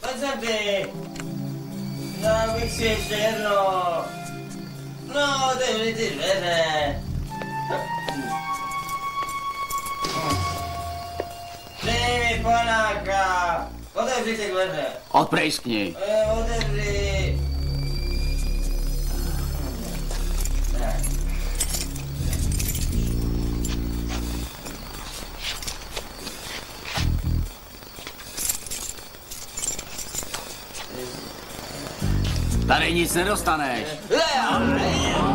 Pojď sem ty. Dal bych si ještě jedno. No, otevři ty dveře. Mi panáka. Otevři ty dveře. Odprejskni. Eh, Otevři. Tady nic nedostaneš. Leon!